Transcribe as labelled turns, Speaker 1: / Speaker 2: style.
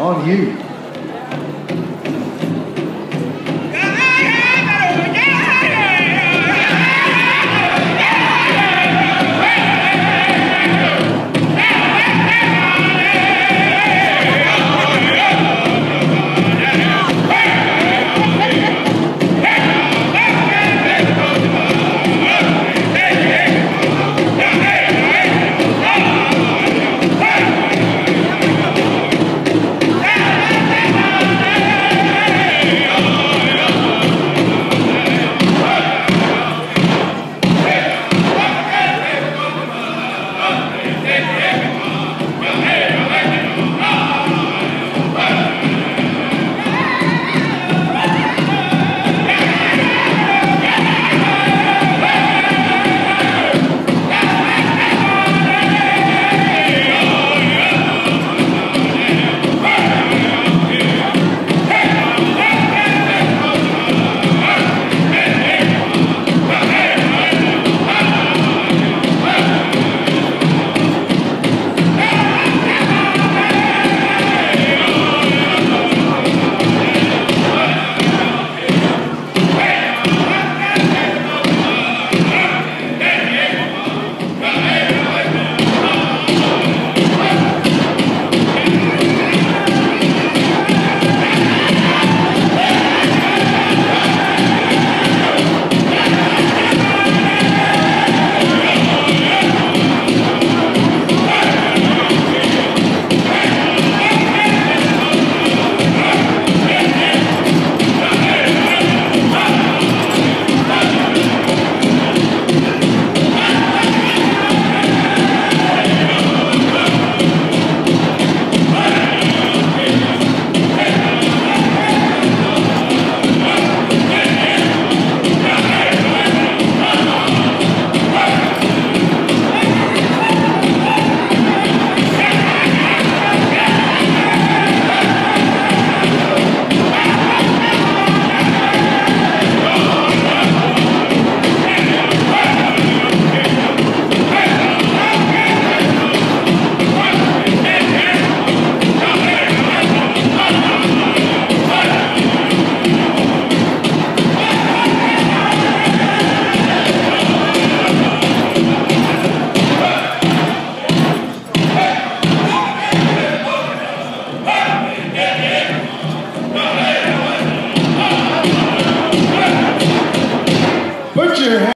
Speaker 1: on you.